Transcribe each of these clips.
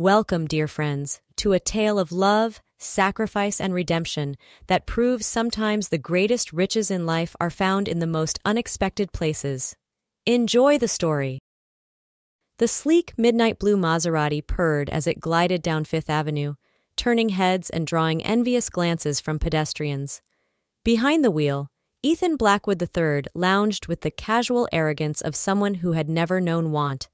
Welcome, dear friends, to a tale of love, sacrifice, and redemption that proves sometimes the greatest riches in life are found in the most unexpected places. Enjoy the story. The sleek midnight blue Maserati purred as it glided down Fifth Avenue, turning heads and drawing envious glances from pedestrians. Behind the wheel, Ethan Blackwood III lounged with the casual arrogance of someone who had never known want.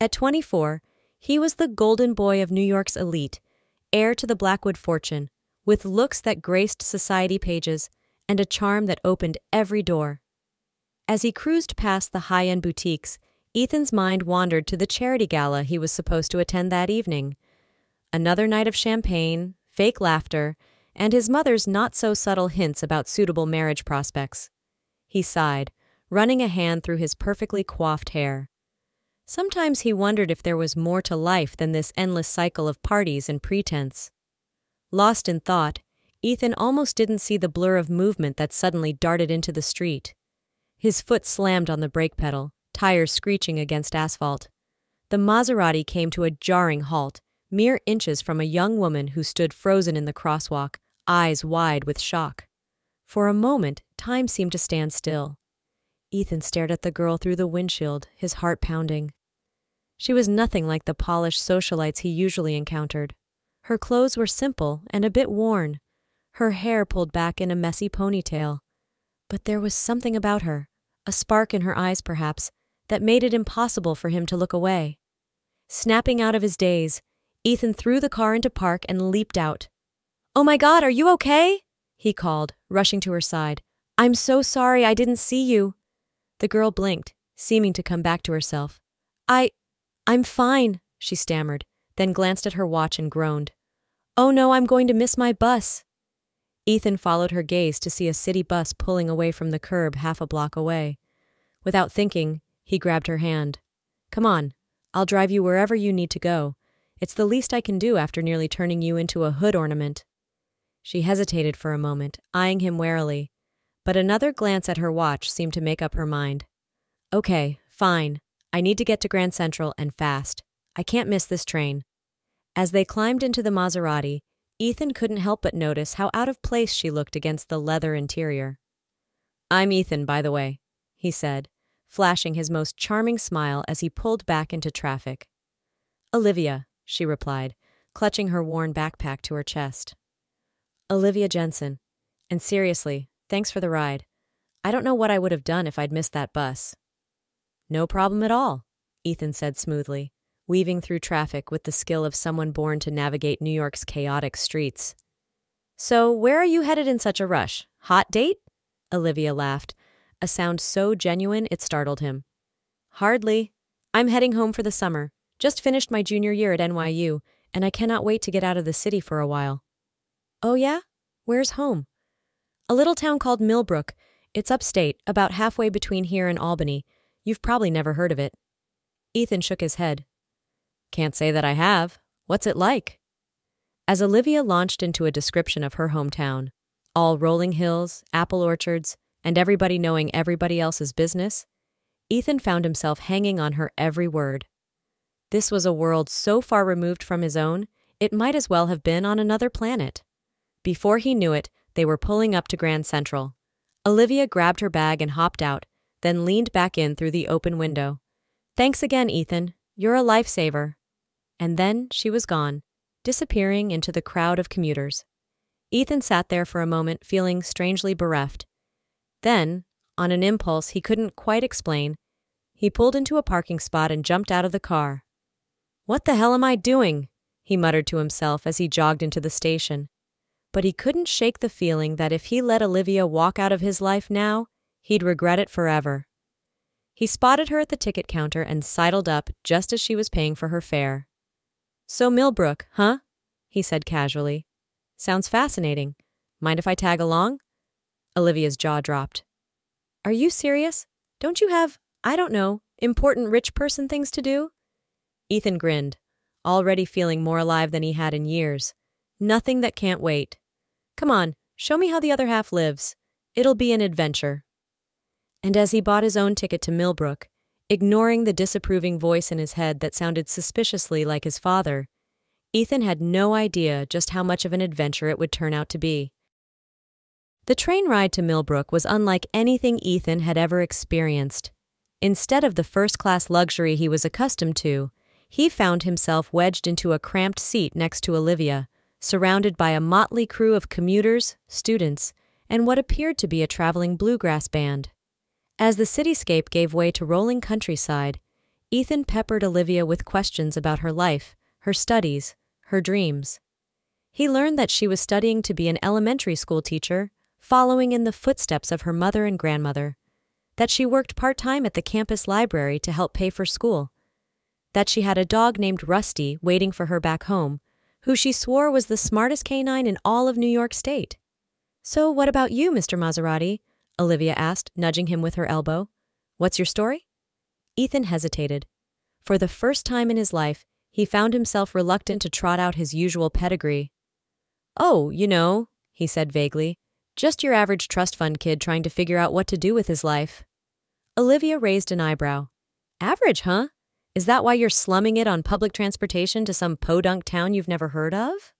At 24, he was the golden boy of New York's elite, heir to the Blackwood fortune, with looks that graced society pages and a charm that opened every door. As he cruised past the high end boutiques, Ethan's mind wandered to the charity gala he was supposed to attend that evening. Another night of champagne, fake laughter, and his mother's not so subtle hints about suitable marriage prospects. He sighed, running a hand through his perfectly coiffed hair. Sometimes he wondered if there was more to life than this endless cycle of parties and pretense. Lost in thought, Ethan almost didn't see the blur of movement that suddenly darted into the street. His foot slammed on the brake pedal, tires screeching against asphalt. The Maserati came to a jarring halt, mere inches from a young woman who stood frozen in the crosswalk, eyes wide with shock. For a moment, time seemed to stand still. Ethan stared at the girl through the windshield, his heart pounding. She was nothing like the polished socialites he usually encountered. Her clothes were simple and a bit worn, her hair pulled back in a messy ponytail. But there was something about her, a spark in her eyes perhaps, that made it impossible for him to look away. Snapping out of his daze, Ethan threw the car into park and leaped out. Oh my god, are you okay? he called, rushing to her side. I'm so sorry I didn't see you. The girl blinked, seeming to come back to herself. I. I'm fine, she stammered, then glanced at her watch and groaned. Oh no, I'm going to miss my bus. Ethan followed her gaze to see a city bus pulling away from the curb half a block away. Without thinking, he grabbed her hand. Come on, I'll drive you wherever you need to go. It's the least I can do after nearly turning you into a hood ornament. She hesitated for a moment, eyeing him warily, but another glance at her watch seemed to make up her mind. Okay, fine. I need to get to Grand Central and fast. I can't miss this train. As they climbed into the Maserati, Ethan couldn't help but notice how out of place she looked against the leather interior. I'm Ethan, by the way, he said, flashing his most charming smile as he pulled back into traffic. Olivia, she replied, clutching her worn backpack to her chest. Olivia Jensen. And seriously, thanks for the ride. I don't know what I would have done if I'd missed that bus. No problem at all, Ethan said smoothly, weaving through traffic with the skill of someone born to navigate New York's chaotic streets. So, where are you headed in such a rush? Hot date? Olivia laughed, a sound so genuine it startled him. Hardly. I'm heading home for the summer. Just finished my junior year at NYU, and I cannot wait to get out of the city for a while. Oh, yeah? Where's home? A little town called Millbrook. It's upstate, about halfway between here and Albany. You've probably never heard of it. Ethan shook his head. Can't say that I have. What's it like? As Olivia launched into a description of her hometown, all rolling hills, apple orchards, and everybody knowing everybody else's business, Ethan found himself hanging on her every word. This was a world so far removed from his own, it might as well have been on another planet. Before he knew it, they were pulling up to Grand Central. Olivia grabbed her bag and hopped out, then leaned back in through the open window. Thanks again, Ethan. You're a lifesaver. And then she was gone, disappearing into the crowd of commuters. Ethan sat there for a moment, feeling strangely bereft. Then, on an impulse he couldn't quite explain, he pulled into a parking spot and jumped out of the car. What the hell am I doing? he muttered to himself as he jogged into the station. But he couldn't shake the feeling that if he let Olivia walk out of his life now, He'd regret it forever. He spotted her at the ticket counter and sidled up just as she was paying for her fare. So, Millbrook, huh? he said casually. Sounds fascinating. Mind if I tag along? Olivia's jaw dropped. Are you serious? Don't you have, I don't know, important rich person things to do? Ethan grinned, already feeling more alive than he had in years. Nothing that can't wait. Come on, show me how the other half lives. It'll be an adventure and as he bought his own ticket to Millbrook, ignoring the disapproving voice in his head that sounded suspiciously like his father, Ethan had no idea just how much of an adventure it would turn out to be. The train ride to Millbrook was unlike anything Ethan had ever experienced. Instead of the first class luxury he was accustomed to, he found himself wedged into a cramped seat next to Olivia, surrounded by a motley crew of commuters, students, and what appeared to be a traveling bluegrass band. As the cityscape gave way to rolling countryside, Ethan peppered Olivia with questions about her life, her studies, her dreams. He learned that she was studying to be an elementary school teacher, following in the footsteps of her mother and grandmother, that she worked part time at the campus library to help pay for school, that she had a dog named Rusty waiting for her back home, who she swore was the smartest canine in all of New York State. So, what about you, Mr. Maserati? Olivia asked, nudging him with her elbow. What's your story? Ethan hesitated. For the first time in his life, he found himself reluctant to trot out his usual pedigree. Oh, you know, he said vaguely, just your average trust fund kid trying to figure out what to do with his life. Olivia raised an eyebrow. Average, huh? Is that why you're slumming it on public transportation to some podunk town you've never heard of?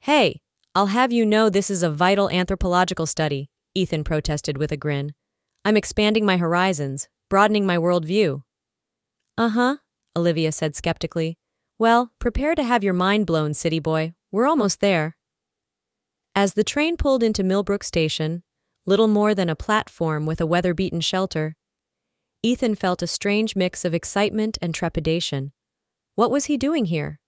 Hey, I'll have you know this is a vital anthropological study, Ethan protested with a grin. I'm expanding my horizons, broadening my worldview. Uh huh, Olivia said skeptically. Well, prepare to have your mind blown, city boy. We're almost there. As the train pulled into Millbrook Station, little more than a platform with a weather beaten shelter, Ethan felt a strange mix of excitement and trepidation. What was he doing here?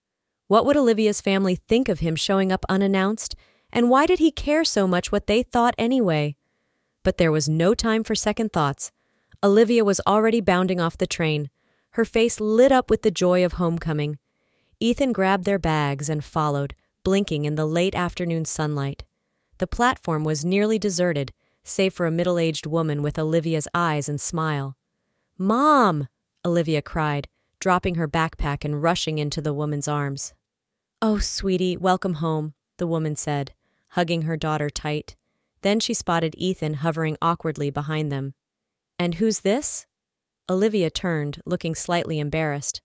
What would Olivia's family think of him showing up unannounced? And why did he care so much what they thought anyway? But there was no time for second thoughts. Olivia was already bounding off the train, her face lit up with the joy of homecoming. Ethan grabbed their bags and followed, blinking in the late afternoon sunlight. The platform was nearly deserted, save for a middle aged woman with Olivia's eyes and smile. Mom! Olivia cried, dropping her backpack and rushing into the woman's arms. Oh, sweetie, welcome home, the woman said, hugging her daughter tight. Then she spotted Ethan hovering awkwardly behind them. And who's this? Olivia turned, looking slightly embarrassed.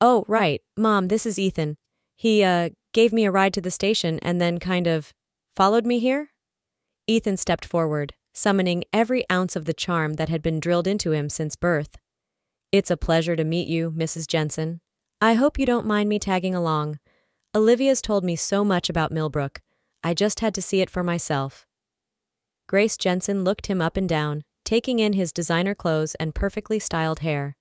Oh, right, Mom, this is Ethan. He, uh, gave me a ride to the station and then kind of followed me here? Ethan stepped forward, summoning every ounce of the charm that had been drilled into him since birth. It's a pleasure to meet you, Mrs. Jensen. I hope you don't mind me tagging along. Olivia's told me so much about Millbrook. I just had to see it for myself. Grace Jensen looked him up and down, taking in his designer clothes and perfectly styled hair.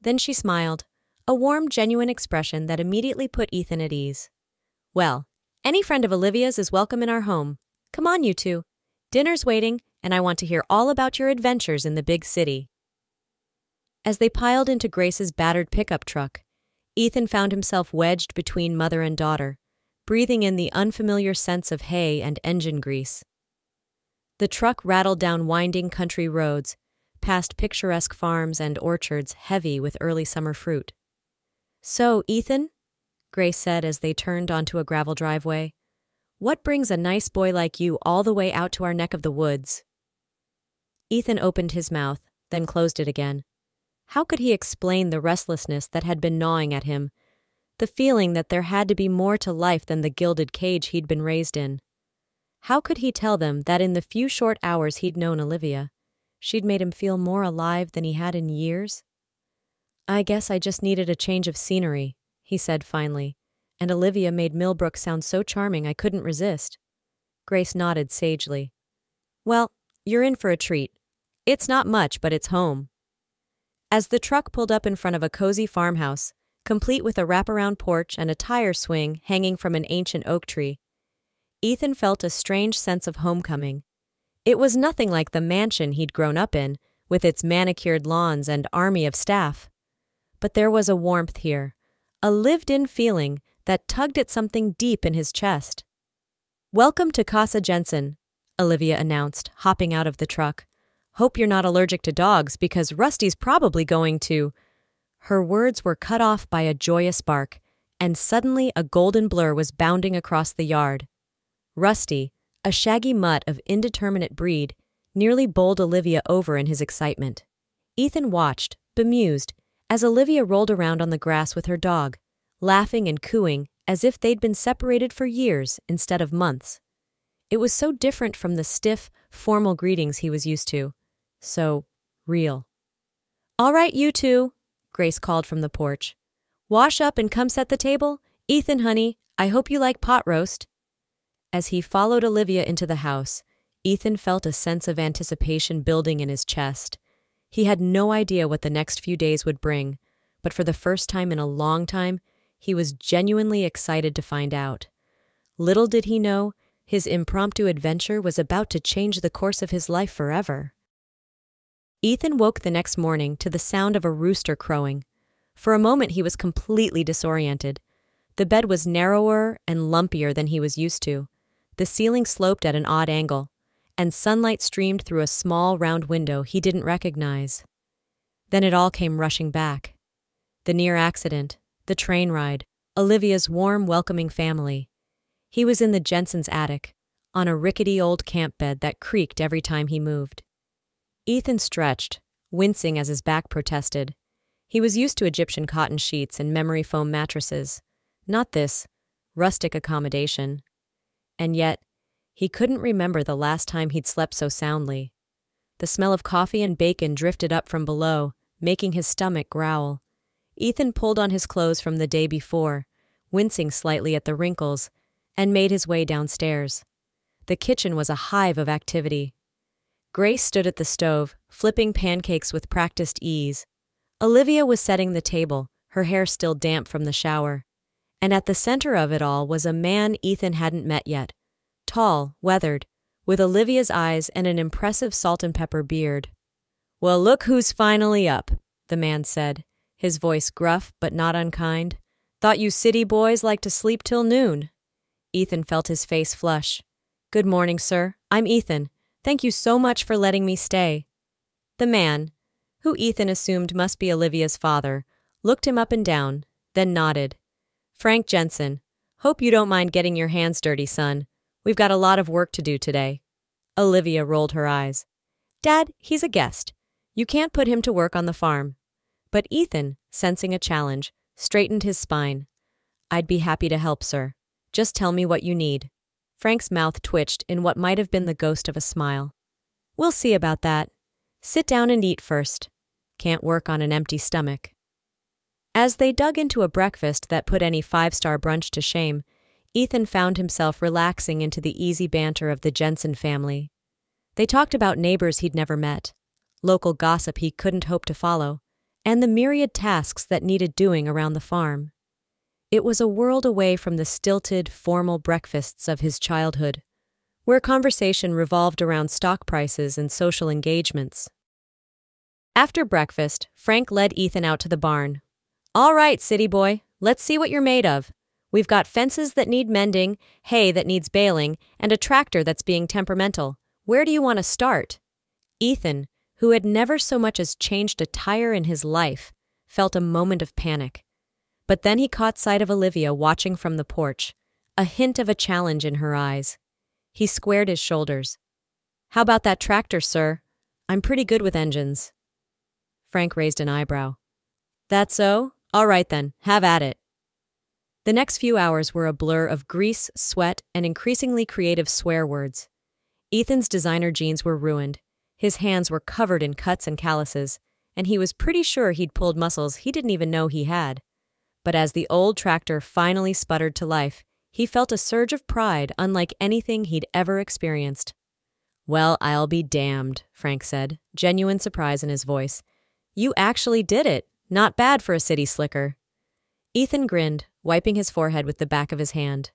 Then she smiled, a warm, genuine expression that immediately put Ethan at ease. Well, any friend of Olivia's is welcome in our home. Come on, you two. Dinner's waiting, and I want to hear all about your adventures in the big city. As they piled into Grace's battered pickup truck, Ethan found himself wedged between mother and daughter, breathing in the unfamiliar scents of hay and engine grease. The truck rattled down winding country roads, past picturesque farms and orchards heavy with early summer fruit. So, Ethan, Grace said as they turned onto a gravel driveway, what brings a nice boy like you all the way out to our neck of the woods? Ethan opened his mouth, then closed it again. How could he explain the restlessness that had been gnawing at him, the feeling that there had to be more to life than the gilded cage he'd been raised in? How could he tell them that in the few short hours he'd known Olivia, she'd made him feel more alive than he had in years? I guess I just needed a change of scenery, he said finally, and Olivia made Millbrook sound so charming I couldn't resist. Grace nodded sagely. Well, you're in for a treat. It's not much, but it's home. As the truck pulled up in front of a cozy farmhouse, complete with a wraparound porch and a tire swing hanging from an ancient oak tree, Ethan felt a strange sense of homecoming. It was nothing like the mansion he'd grown up in, with its manicured lawns and army of staff. But there was a warmth here, a lived in feeling that tugged at something deep in his chest. Welcome to Casa Jensen, Olivia announced, hopping out of the truck. Hope you're not allergic to dogs because Rusty's probably going to. Her words were cut off by a joyous bark, and suddenly a golden blur was bounding across the yard. Rusty, a shaggy mutt of indeterminate breed, nearly bowled Olivia over in his excitement. Ethan watched, bemused, as Olivia rolled around on the grass with her dog, laughing and cooing as if they'd been separated for years instead of months. It was so different from the stiff, formal greetings he was used to. So real. All right, you two, Grace called from the porch. Wash up and come set the table. Ethan, honey, I hope you like pot roast. As he followed Olivia into the house, Ethan felt a sense of anticipation building in his chest. He had no idea what the next few days would bring, but for the first time in a long time, he was genuinely excited to find out. Little did he know, his impromptu adventure was about to change the course of his life forever. Ethan woke the next morning to the sound of a rooster crowing. For a moment, he was completely disoriented. The bed was narrower and lumpier than he was used to. The ceiling sloped at an odd angle, and sunlight streamed through a small round window he didn't recognize. Then it all came rushing back. The near accident, the train ride, Olivia's warm, welcoming family. He was in the Jensen's attic, on a rickety old camp bed that creaked every time he moved. Ethan stretched, wincing as his back protested. He was used to Egyptian cotton sheets and memory foam mattresses, not this rustic accommodation. And yet, he couldn't remember the last time he'd slept so soundly. The smell of coffee and bacon drifted up from below, making his stomach growl. Ethan pulled on his clothes from the day before, wincing slightly at the wrinkles, and made his way downstairs. The kitchen was a hive of activity. Grace stood at the stove, flipping pancakes with practiced ease. Olivia was setting the table, her hair still damp from the shower. And at the center of it all was a man Ethan hadn't met yet. Tall, weathered, with Olivia's eyes and an impressive salt and pepper beard. Well, look who's finally up, the man said, his voice gruff but not unkind. Thought you city boys like to sleep till noon. Ethan felt his face flush. Good morning, sir. I'm Ethan. Thank you so much for letting me stay. The man, who Ethan assumed must be Olivia's father, looked him up and down, then nodded. Frank Jensen, hope you don't mind getting your hands dirty, son. We've got a lot of work to do today. Olivia rolled her eyes. Dad, he's a guest. You can't put him to work on the farm. But Ethan, sensing a challenge, straightened his spine. I'd be happy to help, sir. Just tell me what you need. Frank's mouth twitched in what might have been the ghost of a smile. We'll see about that. Sit down and eat first. Can't work on an empty stomach. As they dug into a breakfast that put any five star brunch to shame, Ethan found himself relaxing into the easy banter of the Jensen family. They talked about neighbors he'd never met, local gossip he couldn't hope to follow, and the myriad tasks that needed doing around the farm. It was a world away from the stilted, formal breakfasts of his childhood, where conversation revolved around stock prices and social engagements. After breakfast, Frank led Ethan out to the barn. All right, city boy, let's see what you're made of. We've got fences that need mending, hay that needs baling, and a tractor that's being temperamental. Where do you want to start? Ethan, who had never so much as changed a tire in his life, felt a moment of panic. But then he caught sight of Olivia watching from the porch, a hint of a challenge in her eyes. He squared his shoulders. How about that tractor, sir? I'm pretty good with engines. Frank raised an eyebrow. That so? All right then, have at it. The next few hours were a blur of grease, sweat, and increasingly creative swear words. Ethan's designer jeans were ruined, his hands were covered in cuts and calluses, and he was pretty sure he'd pulled muscles he didn't even know he had. But as the old tractor finally sputtered to life, he felt a surge of pride unlike anything he'd ever experienced. Well, I'll be damned, Frank said, genuine surprise in his voice. You actually did it. Not bad for a city slicker. Ethan grinned, wiping his forehead with the back of his hand.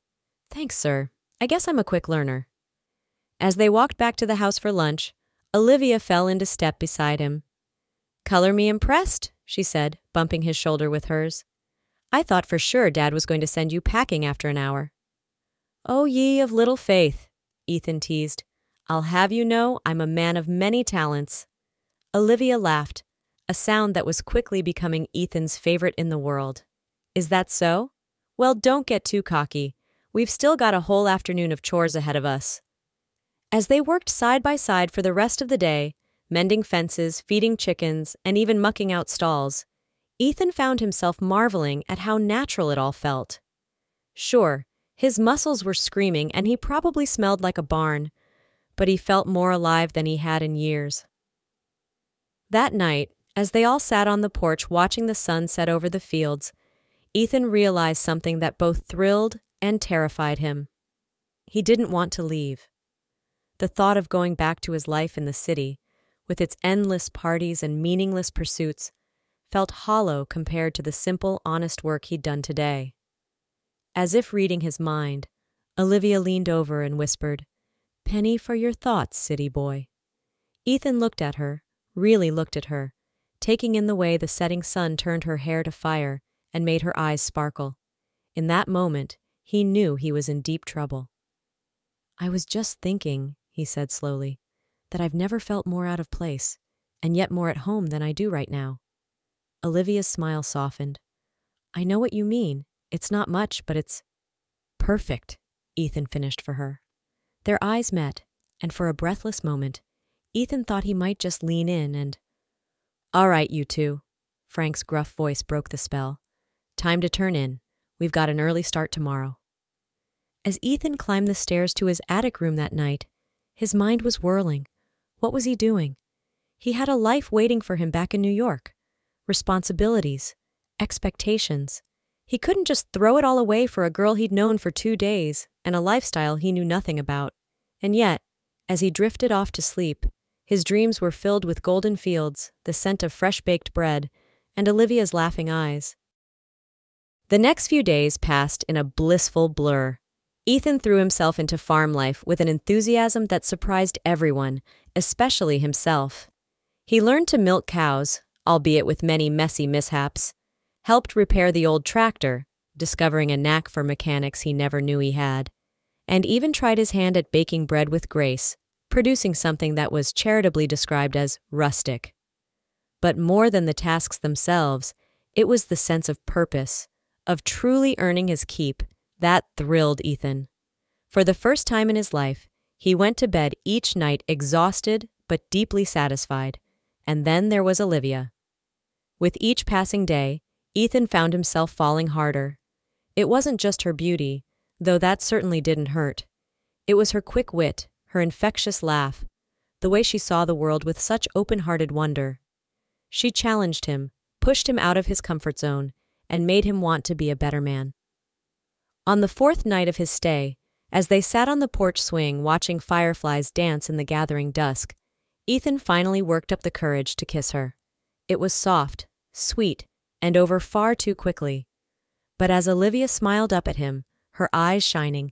Thanks, sir. I guess I'm a quick learner. As they walked back to the house for lunch, Olivia fell into step beside him. Color me impressed, she said, bumping his shoulder with hers. I thought for sure Dad was going to send you packing after an hour. Oh, ye of little faith, Ethan teased. I'll have you know I'm a man of many talents. Olivia laughed, a sound that was quickly becoming Ethan's favorite in the world. Is that so? Well, don't get too cocky. We've still got a whole afternoon of chores ahead of us. As they worked side by side for the rest of the day, mending fences, feeding chickens, and even mucking out stalls, Ethan found himself marveling at how natural it all felt. Sure, his muscles were screaming and he probably smelled like a barn, but he felt more alive than he had in years. That night, as they all sat on the porch watching the sun set over the fields, Ethan realized something that both thrilled and terrified him. He didn't want to leave. The thought of going back to his life in the city, with its endless parties and meaningless pursuits, felt hollow compared to the simple, honest work he'd done today. As if reading his mind, Olivia leaned over and whispered, Penny for your thoughts, city boy. Ethan looked at her, really looked at her, taking in the way the setting sun turned her hair to fire and made her eyes sparkle. In that moment, he knew he was in deep trouble. I was just thinking, he said slowly, that I've never felt more out of place, and yet more at home than I do right now. Olivia's smile softened. I know what you mean. It's not much, but it's perfect, Ethan finished for her. Their eyes met, and for a breathless moment, Ethan thought he might just lean in and. All right, you two. Frank's gruff voice broke the spell. Time to turn in. We've got an early start tomorrow. As Ethan climbed the stairs to his attic room that night, his mind was whirling. What was he doing? He had a life waiting for him back in New York responsibilities, expectations. He couldn't just throw it all away for a girl he'd known for two days and a lifestyle he knew nothing about. And yet, as he drifted off to sleep, his dreams were filled with golden fields, the scent of fresh baked bread, and Olivia's laughing eyes. The next few days passed in a blissful blur. Ethan threw himself into farm life with an enthusiasm that surprised everyone, especially himself. He learned to milk cows, albeit with many messy mishaps, helped repair the old tractor, discovering a knack for mechanics he never knew he had, and even tried his hand at baking bread with Grace, producing something that was charitably described as rustic. But more than the tasks themselves, it was the sense of purpose, of truly earning his keep, that thrilled Ethan. For the first time in his life, he went to bed each night exhausted but deeply satisfied. And then there was Olivia. With each passing day, Ethan found himself falling harder. It wasn't just her beauty, though that certainly didn't hurt. It was her quick wit, her infectious laugh, the way she saw the world with such open hearted wonder. She challenged him, pushed him out of his comfort zone, and made him want to be a better man. On the fourth night of his stay, as they sat on the porch swing watching fireflies dance in the gathering dusk, Ethan finally worked up the courage to kiss her. It was soft, sweet, and over far too quickly. But as Olivia smiled up at him, her eyes shining,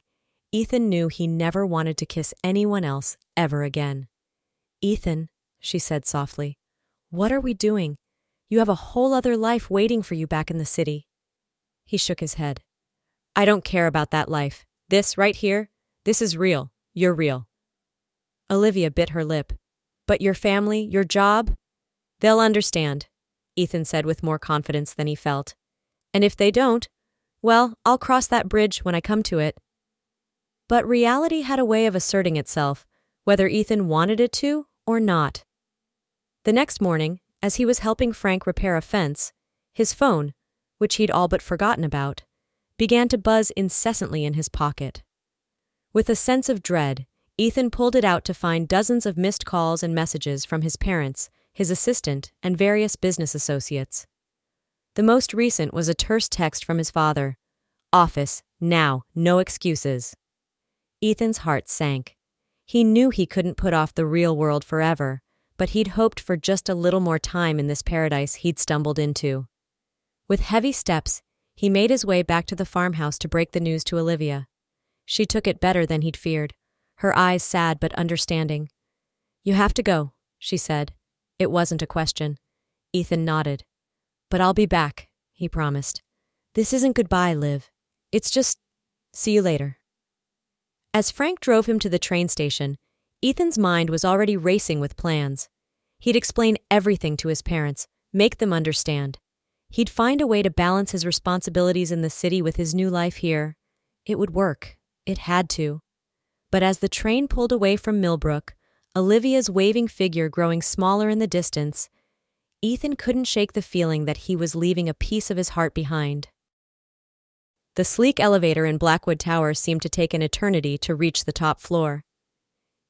Ethan knew he never wanted to kiss anyone else ever again. Ethan, she said softly, what are we doing? You have a whole other life waiting for you back in the city. He shook his head. I don't care about that life. This, right here, this is real. You're real. Olivia bit her lip. But your family, your job? They'll understand. Ethan said with more confidence than he felt. And if they don't, well, I'll cross that bridge when I come to it. But reality had a way of asserting itself, whether Ethan wanted it to or not. The next morning, as he was helping Frank repair a fence, his phone, which he'd all but forgotten about, began to buzz incessantly in his pocket. With a sense of dread, Ethan pulled it out to find dozens of missed calls and messages from his parents his assistant, and various business associates. The most recent was a terse text from his father Office, now, no excuses. Ethan's heart sank. He knew he couldn't put off the real world forever, but he'd hoped for just a little more time in this paradise he'd stumbled into. With heavy steps, he made his way back to the farmhouse to break the news to Olivia. She took it better than he'd feared, her eyes sad but understanding. You have to go, she said, it wasn't a question. Ethan nodded. But I'll be back, he promised. This isn't goodbye, Liv. It's just see you later. As Frank drove him to the train station, Ethan's mind was already racing with plans. He'd explain everything to his parents, make them understand. He'd find a way to balance his responsibilities in the city with his new life here. It would work. It had to. But as the train pulled away from Millbrook, Olivia's waving figure growing smaller in the distance, Ethan couldn't shake the feeling that he was leaving a piece of his heart behind. The sleek elevator in Blackwood Tower seemed to take an eternity to reach the top floor.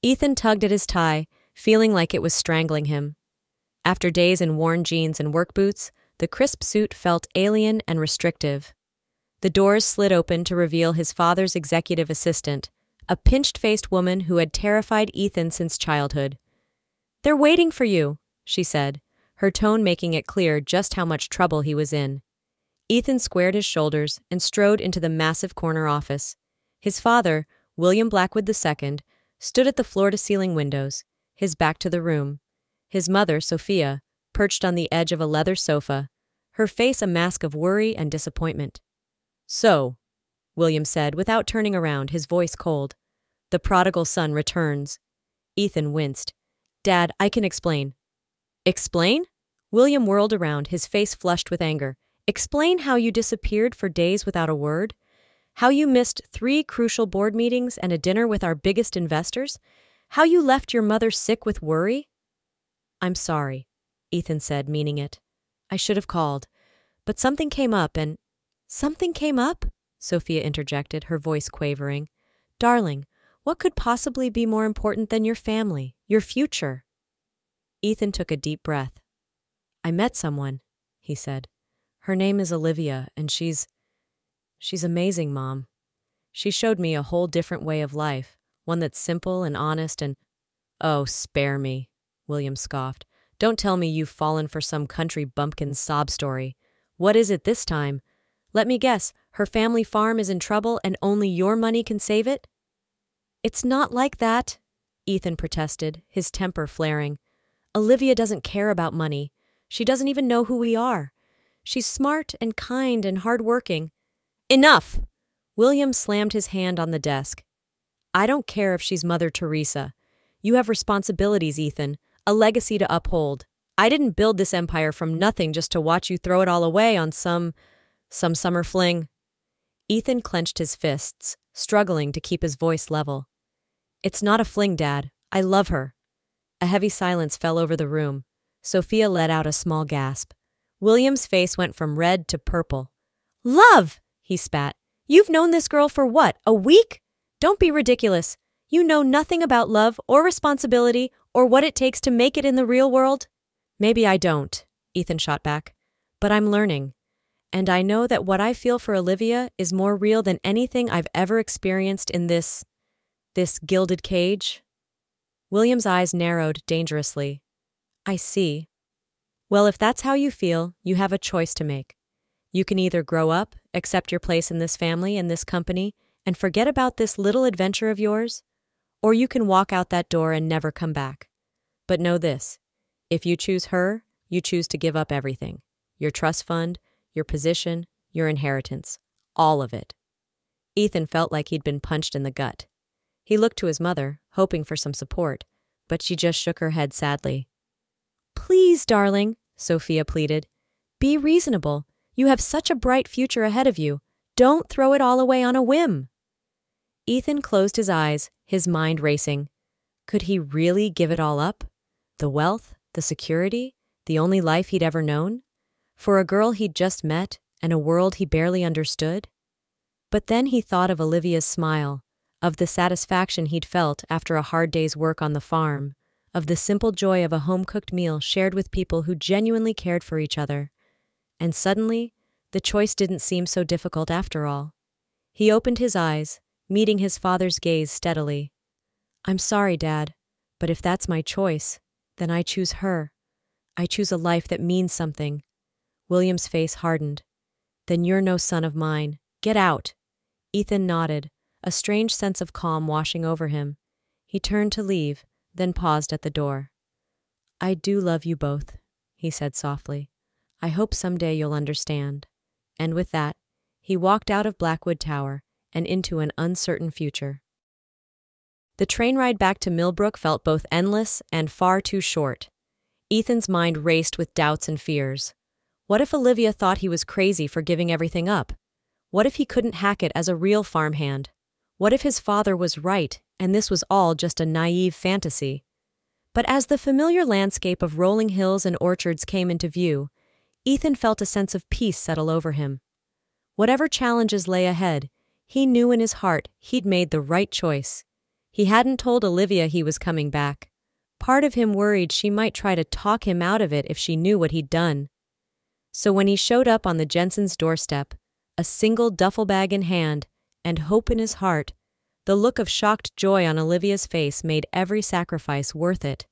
Ethan tugged at his tie, feeling like it was strangling him. After days in worn jeans and work boots, the crisp suit felt alien and restrictive. The doors slid open to reveal his father's executive assistant, a pinched faced woman who had terrified Ethan since childhood. They're waiting for you, she said, her tone making it clear just how much trouble he was in. Ethan squared his shoulders and strode into the massive corner office. His father, William Blackwood II, stood at the floor to ceiling windows, his back to the room. His mother, Sophia, perched on the edge of a leather sofa, her face a mask of worry and disappointment. So, William said without turning around, his voice cold. The prodigal son returns. Ethan winced. Dad, I can explain. Explain? William whirled around, his face flushed with anger. Explain how you disappeared for days without a word? How you missed three crucial board meetings and a dinner with our biggest investors? How you left your mother sick with worry? I'm sorry, Ethan said, meaning it. I should have called. But something came up and. Something came up? Sophia interjected, her voice quavering. Darling, what could possibly be more important than your family, your future? Ethan took a deep breath. I met someone, he said. Her name is Olivia, and she's. She's amazing, Mom. She showed me a whole different way of life, one that's simple and honest and. Oh, spare me, William scoffed. Don't tell me you've fallen for some country bumpkin sob story. What is it this time? Let me guess, her family farm is in trouble and only your money can save it? It's not like that, Ethan protested, his temper flaring. Olivia doesn't care about money. She doesn't even know who we are. She's smart and kind and hardworking. Enough! William slammed his hand on the desk. I don't care if she's Mother Teresa. You have responsibilities, Ethan, a legacy to uphold. I didn't build this empire from nothing just to watch you throw it all away on some. some summer fling. Ethan clenched his fists, struggling to keep his voice level. It's not a fling, Dad. I love her. A heavy silence fell over the room. Sophia let out a small gasp. William's face went from red to purple. Love! he spat. You've known this girl for what, a week? Don't be ridiculous. You know nothing about love or responsibility or what it takes to make it in the real world? Maybe I don't, Ethan shot back. But I'm learning. And I know that what I feel for Olivia is more real than anything I've ever experienced in this. this gilded cage. William's eyes narrowed dangerously. I see, well, if that's how you feel, you have a choice to make. You can either grow up, accept your place in this family and this company, and forget about this little adventure of yours, or you can walk out that door and never come back. But know this if you choose her, you choose to give up everything your trust fund, your position, your inheritance, all of it. Ethan felt like he'd been punched in the gut. He looked to his mother, hoping for some support, but she just shook her head sadly. Please, darling, Sophia pleaded. Be reasonable. You have such a bright future ahead of you. Don't throw it all away on a whim. Ethan closed his eyes, his mind racing. Could he really give it all up? The wealth, the security, the only life he'd ever known? For a girl he'd just met and a world he barely understood? But then he thought of Olivia's smile, of the satisfaction he'd felt after a hard day's work on the farm, of the simple joy of a home cooked meal shared with people who genuinely cared for each other. And suddenly, the choice didn't seem so difficult after all. He opened his eyes, meeting his father's gaze steadily. I'm sorry, Dad, but if that's my choice, then I choose her. I choose a life that means something. William's face hardened. Then you're no son of mine. Get out. Ethan nodded, a strange sense of calm washing over him. He turned to leave, then paused at the door. I do love you both, he said softly. I hope someday you'll understand. And with that, he walked out of Blackwood Tower and into an uncertain future. The train ride back to Millbrook felt both endless and far too short. Ethan's mind raced with doubts and fears. What if Olivia thought he was crazy for giving everything up? What if he couldn't hack it as a real farmhand? What if his father was right and this was all just a naive fantasy. But as the familiar landscape of rolling hills and orchards came into view, Ethan felt a sense of peace settle over him. Whatever challenges lay ahead, he knew in his heart he'd made the right choice. He hadn't told Olivia he was coming back. Part of him worried she might try to talk him out of it if she knew what he'd done. So when he showed up on the Jensens' doorstep, a single duffel bag in hand, and hope in his heart, the look of shocked joy on Olivia's face made every sacrifice worth it.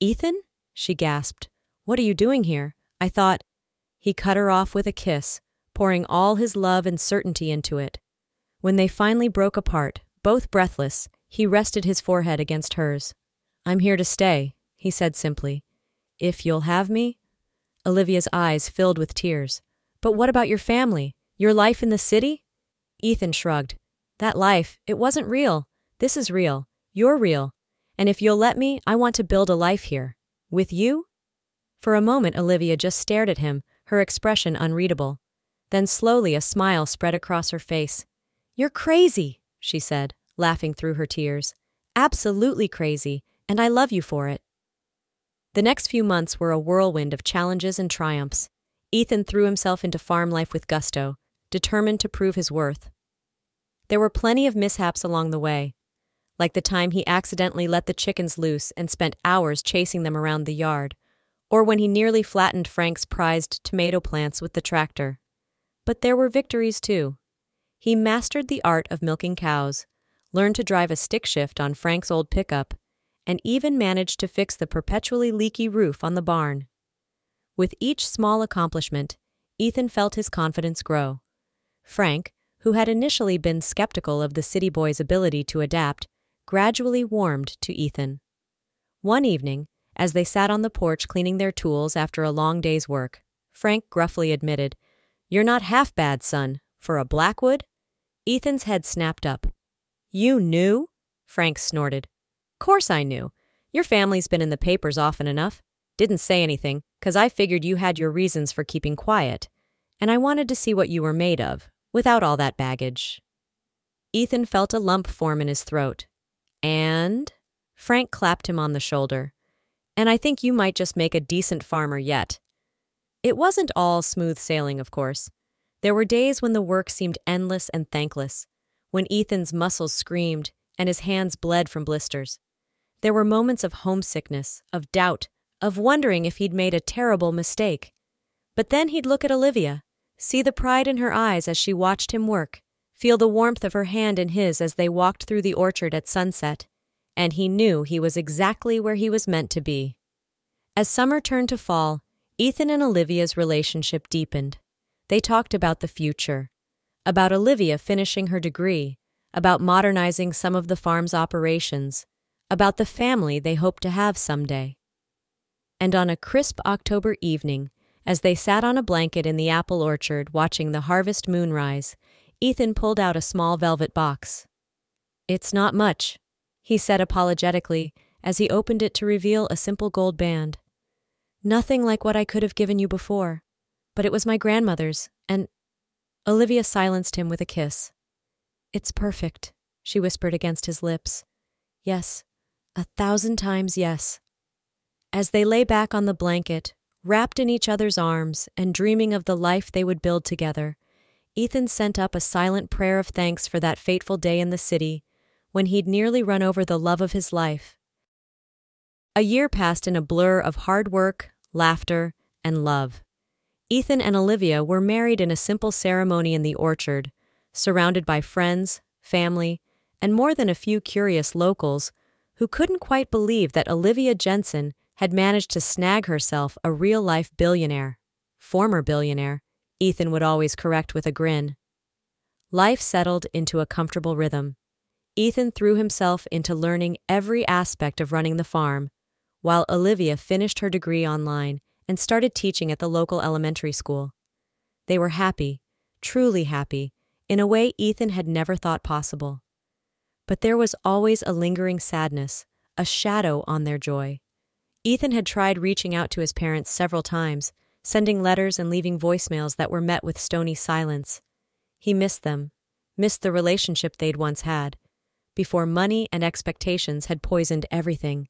Ethan? she gasped. What are you doing here? I thought. He cut her off with a kiss, pouring all his love and certainty into it. When they finally broke apart, both breathless, he rested his forehead against hers. I'm here to stay, he said simply. If you'll have me? Olivia's eyes filled with tears. But what about your family? Your life in the city? Ethan shrugged. That life, it wasn't real. This is real. You're real. And if you'll let me, I want to build a life here. With you? For a moment, Olivia just stared at him, her expression unreadable. Then slowly a smile spread across her face. You're crazy, she said, laughing through her tears. Absolutely crazy, and I love you for it. The next few months were a whirlwind of challenges and triumphs. Ethan threw himself into farm life with gusto, determined to prove his worth. There were plenty of mishaps along the way, like the time he accidentally let the chickens loose and spent hours chasing them around the yard, or when he nearly flattened Frank's prized tomato plants with the tractor. But there were victories too. He mastered the art of milking cows, learned to drive a stick shift on Frank's old pickup, and even managed to fix the perpetually leaky roof on the barn. With each small accomplishment, Ethan felt his confidence grow. Frank, who had initially been skeptical of the city boy's ability to adapt, gradually warmed to Ethan. One evening, as they sat on the porch cleaning their tools after a long day's work, Frank gruffly admitted, You're not half bad, son, for a Blackwood? Ethan's head snapped up. You knew? Frank snorted. Course I knew. Your family's been in the papers often enough. Didn't say anything, 'cause I figured you had your reasons for keeping quiet. And I wanted to see what you were made of, without all that baggage. Ethan felt a lump form in his throat. And? Frank clapped him on the shoulder. And I think you might just make a decent farmer yet. It wasn't all smooth sailing, of course. There were days when the work seemed endless and thankless, when Ethan's muscles screamed and his hands bled from blisters. There were moments of homesickness, of doubt, of wondering if he'd made a terrible mistake. But then he'd look at Olivia, see the pride in her eyes as she watched him work, feel the warmth of her hand in his as they walked through the orchard at sunset, and he knew he was exactly where he was meant to be. As summer turned to fall, Ethan and Olivia's relationship deepened. They talked about the future, about Olivia finishing her degree, about modernizing some of the farm's operations, about the family they hoped to have someday. And on a crisp October evening, as they sat on a blanket in the apple orchard watching the harvest moon rise, Ethan pulled out a small velvet box. It's not much, he said apologetically as he opened it to reveal a simple gold band. Nothing like what I could have given you before, but it was my grandmother's, and Olivia silenced him with a kiss. It's perfect, she whispered against his lips. Yes, a thousand times yes. As they lay back on the blanket, wrapped in each other's arms and dreaming of the life they would build together, Ethan sent up a silent prayer of thanks for that fateful day in the city when he'd nearly run over the love of his life. A year passed in a blur of hard work, laughter, and love. Ethan and Olivia were married in a simple ceremony in the orchard, surrounded by friends, family, and more than a few curious locals who couldn't quite believe that Olivia Jensen had managed to snag herself a real life billionaire. Former billionaire, Ethan would always correct with a grin. Life settled into a comfortable rhythm. Ethan threw himself into learning every aspect of running the farm, while Olivia finished her degree online and started teaching at the local elementary school. They were happy, truly happy, in a way Ethan had never thought possible. But there was always a lingering sadness, a shadow on their joy. Ethan had tried reaching out to his parents several times, sending letters and leaving voicemails that were met with stony silence. He missed them, missed the relationship they'd once had, before money and expectations had poisoned everything.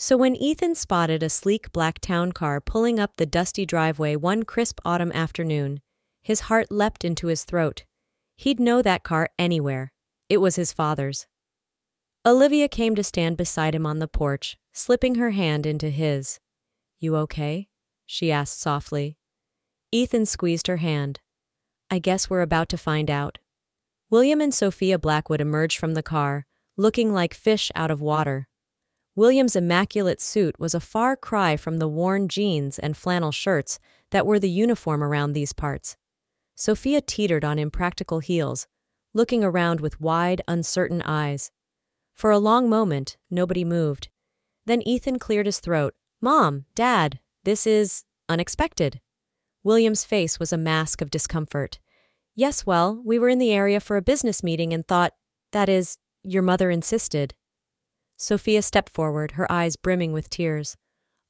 So when Ethan spotted a sleek black town car pulling up the dusty driveway one crisp autumn afternoon, His heart leapt into his throat. He'd know that car anywhere. It was his father's. Olivia came to stand beside him on the porch, slipping her hand into his. You okay? she asked softly. Ethan squeezed her hand. I guess we're about to find out. William and Sophia Blackwood emerged from the car, looking like fish out of water. William's immaculate suit was a far cry from the worn jeans and flannel shirts that were the uniform around these parts. Sophia teetered on impractical heels, looking around with wide, uncertain eyes. For a long moment, nobody moved. Then Ethan cleared his throat. Mom, Dad, this is unexpected. William's face was a mask of discomfort. Yes, well, we were in the area for a business meeting and thought, that is, your mother insisted. Sophia stepped forward, her eyes brimming with tears.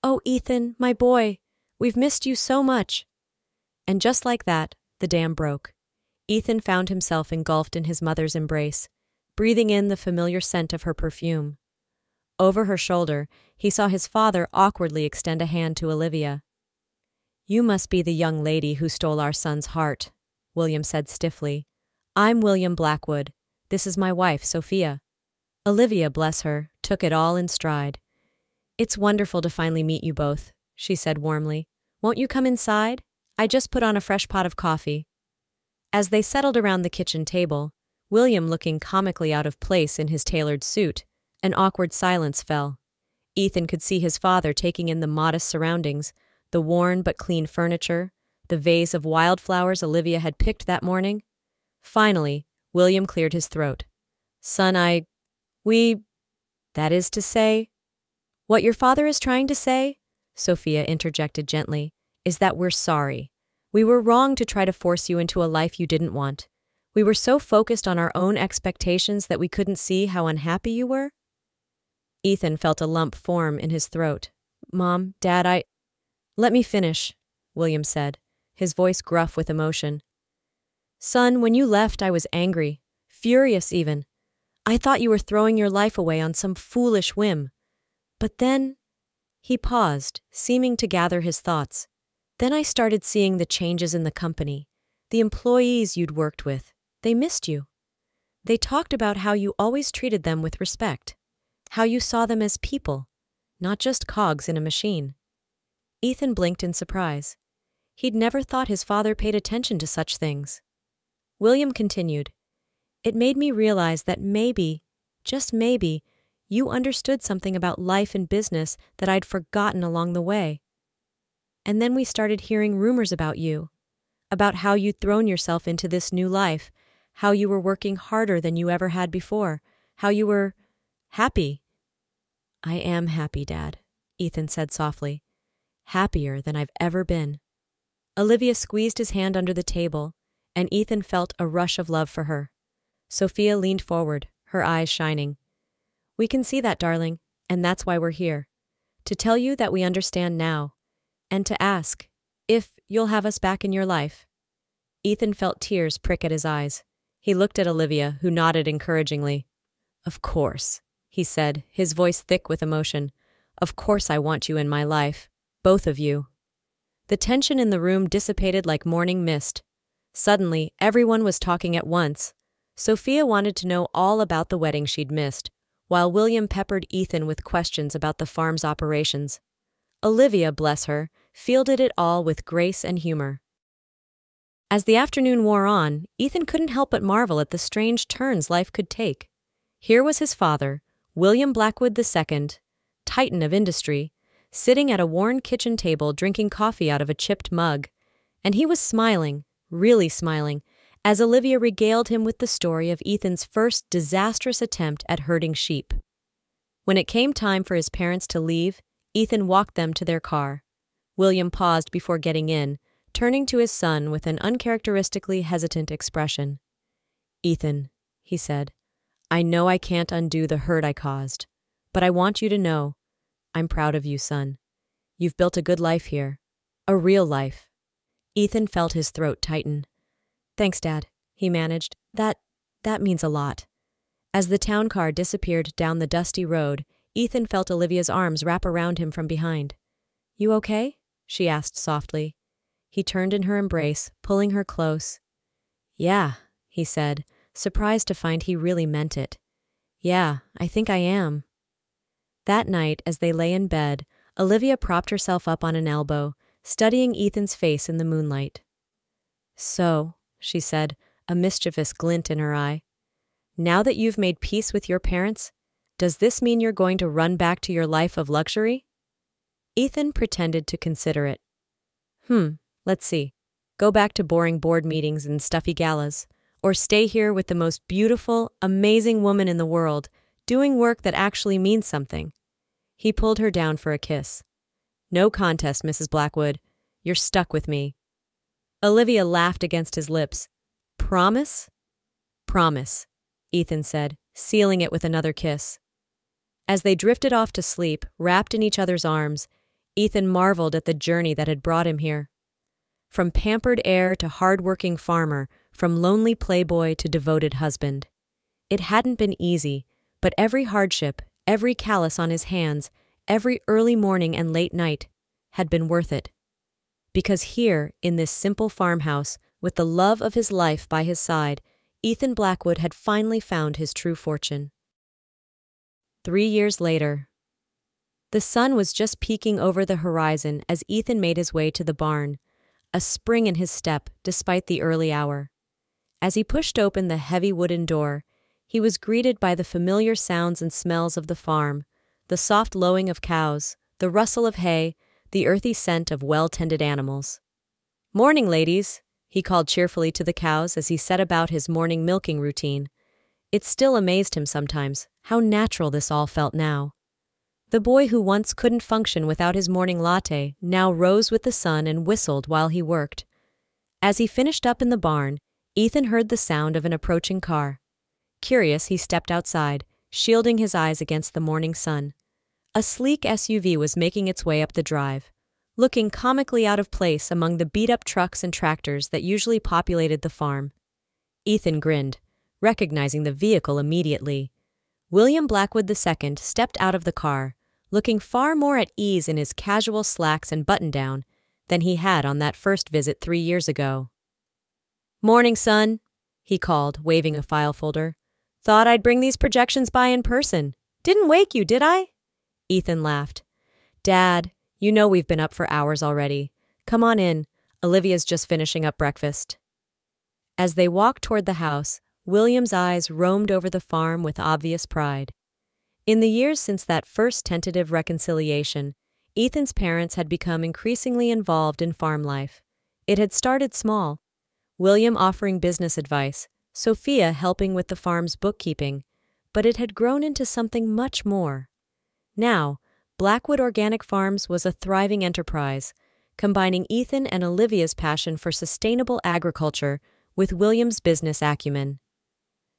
Oh, Ethan, my boy, we've missed you so much. And just like that, the dam broke. Ethan found himself engulfed in his mother's embrace breathing in the familiar scent of her perfume. Over her shoulder, he saw his father awkwardly extend a hand to Olivia. You must be the young lady who stole our son's heart, William said stiffly. I'm William Blackwood. This is my wife, Sophia. Olivia, bless her, took it all in stride. It's wonderful to finally meet you both, she said warmly. Won't you come inside? I just put on a fresh pot of coffee. As they settled around the kitchen table, William looking comically out of place in his tailored suit. An awkward silence fell. Ethan could see his father taking in the modest surroundings, the worn but clean furniture, the vase of wildflowers Olivia had picked that morning. Finally, William cleared his throat. Son, I. We. That is to say. What your father is trying to say, Sophia interjected gently, is that we're sorry. We were wrong to try to force you into a life you didn't want. We were so focused on our own expectations that we couldn't see how unhappy you were? Ethan felt a lump form in his throat. Mom, Dad, I. Let me finish, William said, his voice gruff with emotion. Son, when you left, I was angry, furious even. I thought you were throwing your life away on some foolish whim. But then. He paused, seeming to gather his thoughts. Then I started seeing the changes in the company, the employees you'd worked with, they missed you. They talked about how you always treated them with respect, how you saw them as people, not just cogs in a machine. Ethan blinked in surprise. He'd never thought his father paid attention to such things. William continued, It made me realize that maybe, just maybe, you understood something about life and business that I'd forgotten along the way. And then we started hearing rumors about you, about how you'd thrown yourself into this new life how you were working harder than you ever had before, how you were happy. I am happy, Dad, Ethan said softly. Happier than I've ever been. Olivia squeezed his hand under the table, and Ethan felt a rush of love for her. Sophia leaned forward, her eyes shining. We can see that, darling, and that's why we're here. To tell you that we understand now, and to ask if you'll have us back in your life. Ethan felt tears prick at his eyes. He looked at Olivia, who nodded encouragingly. Of course, he said, his voice thick with emotion. Of course I want you in my life. Both of you. The tension in the room dissipated like morning mist. Suddenly, everyone was talking at once. Sophia wanted to know all about the wedding she'd missed, while William peppered Ethan with questions about the farm's operations. Olivia, bless her, fielded it all with grace and humor. As the afternoon wore on, Ethan couldn't help but marvel at the strange turns life could take. Here was his father, William Blackwood II, titan of industry, sitting at a worn kitchen table drinking coffee out of a chipped mug. And he was smiling, really smiling, as Olivia regaled him with the story of Ethan's first disastrous attempt at herding sheep. When it came time for his parents to leave, Ethan walked them to their car. William paused before getting in, turning to his son with an uncharacteristically hesitant expression. Ethan, he said, I know I can't undo the hurt I caused, but I want you to know I'm proud of you, son. You've built a good life here, a real life. Ethan felt his throat tighten. Thanks, Dad, he managed. That, that means a lot. As the town car disappeared down the dusty road, Ethan felt Olivia's arms wrap around him from behind. You okay? she asked softly. He turned in her embrace, pulling her close. Yeah, he said, surprised to find he really meant it. Yeah, I think I am. That night, as they lay in bed, Olivia propped herself up on an elbow, studying Ethan's face in the moonlight. So, she said, a mischievous glint in her eye, now that you've made peace with your parents, does this mean you're going to run back to your life of luxury? Ethan pretended to consider it. Hmm, let's see. Go back to boring board meetings and stuffy galas, or stay here with the most beautiful, amazing woman in the world, doing work that actually means something. He pulled her down for a kiss. No contest, Mrs. Blackwood. You're stuck with me. Olivia laughed against his lips. Promise? Promise, Ethan said, sealing it with another kiss. As they drifted off to sleep, wrapped in each other's arms, Ethan marveled at the journey that had brought him here. From pampered heir to hard-working farmer, from lonely playboy to devoted husband. It hadn't been easy, but every hardship, every callus on his hands, every early morning and late night had been worth it. Because here, in this simple farmhouse, with the love of his life by his side, Ethan Blackwood had finally found his true fortune. Three years later, the sun was just peeking over the horizon as Ethan made his way to the barn, a spring in his step despite the early hour. As he pushed open the heavy wooden door, he was greeted by the familiar sounds and smells of the farm, the soft lowing of cows, the rustle of hay, the earthy scent of well-tended animals. Morning, ladies, he called cheerfully to the cows as he set about his morning milking routine. It still amazed him sometimes how natural this all felt now. The boy who once couldn't function without his morning latte now rose with the sun and whistled while he worked. As he finished up in the barn, Ethan heard the sound of an approaching car. Curious, he stepped outside, shielding his eyes against the morning sun. A sleek SUV was making its way up the drive looking comically out of place among the beat up trucks and tractors that usually populated the farm. Ethan grinned, recognizing the vehicle immediately. William Blackwood II stepped out of the car, looking far more at ease in his casual slacks and button down than he had on that first visit three years ago. Morning, son, he called, waving a file folder. Thought I'd bring these projections by in person. Didn't wake you, did I? Ethan laughed. Dad, you know we've been up for hours already. Come on in. Olivia's just finishing up breakfast. As they walked toward the house, William's eyes roamed over the farm with obvious pride. In the years since that first tentative reconciliation, Ethan's parents had become increasingly involved in farm life. It had started small. William offering business advice, Sophia helping with the farm's bookkeeping, but it had grown into something much more. Now, Blackwood Organic Farms was a thriving enterprise, combining Ethan and Olivia's passion for sustainable agriculture with William's business acumen.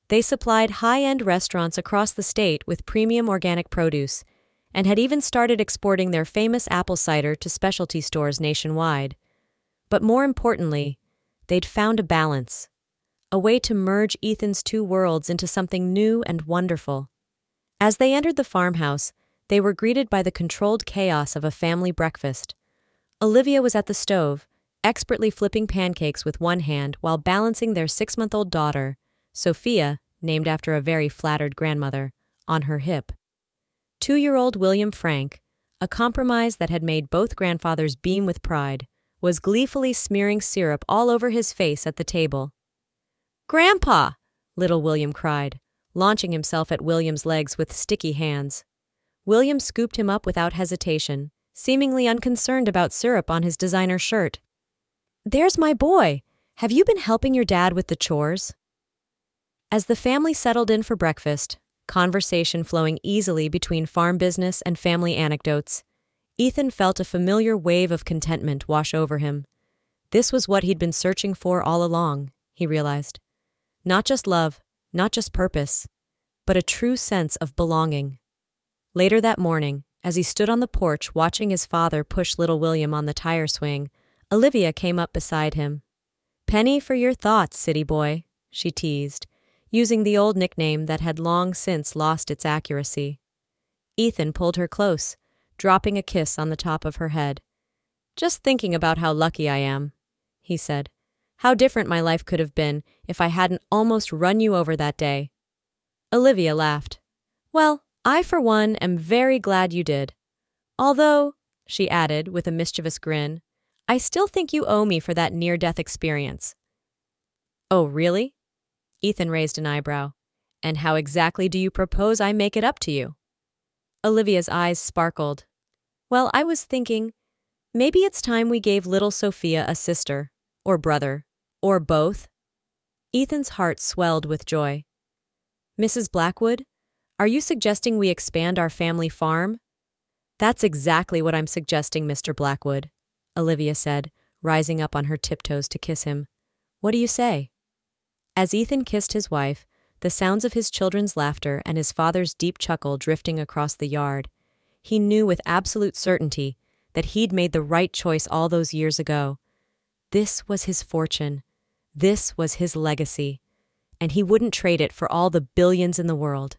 They supplied high-end restaurants across the state with premium organic produce and had even started exporting their famous apple cider to specialty stores nationwide. But more importantly, they'd found a balance, a way to merge Ethan's two worlds into something new and wonderful. As they entered the farmhouse, they were greeted by the controlled chaos of a family breakfast. Olivia was at the stove, expertly flipping pancakes with one hand while balancing their six month old daughter, Sophia, named after a very flattered grandmother, on her hip. Two year old William Frank, a compromise that had made both grandfathers beam with pride, was gleefully smearing syrup all over his face at the table. Grandpa! little William cried, launching himself at William's legs with sticky hands. William scooped him up without hesitation, seemingly unconcerned about syrup on his designer shirt. There's my boy! Have you been helping your dad with the chores? As the family settled in for breakfast, conversation flowing easily between farm business and family anecdotes, Ethan felt a familiar wave of contentment wash over him. This was what he'd been searching for all along, he realized. Not just love, not just purpose, but a true sense of belonging. Later that morning, as he stood on the porch watching his father push little William on the tire swing, Olivia came up beside him. Penny for your thoughts, city boy, she teased, using the old nickname that had long since lost its accuracy. Ethan pulled her close, dropping a kiss on the top of her head. Just thinking about how lucky I am. he said. How different my life could have been if I hadn't almost run you over that day. Olivia laughed. Well, I, for one, am very glad you did. Although, she added with a mischievous grin, I still think you owe me for that near death experience. Oh, really? Ethan raised an eyebrow. And how exactly do you propose I make it up to you? Olivia's eyes sparkled. Well, I was thinking, maybe it's time we gave little Sophia a sister, or brother, or both. Ethan's heart swelled with joy. Mrs. Blackwood, are you suggesting we expand our family farm? That's exactly what I'm suggesting, Mr. Blackwood, Olivia said, rising up on her tiptoes to kiss him. What do you say? As Ethan kissed his wife, the sounds of his children's laughter and his father's deep chuckle drifting across the yard, he knew with absolute certainty that he'd made the right choice all those years ago. This was his fortune. This was his legacy. And he wouldn't trade it for all the billions in the world.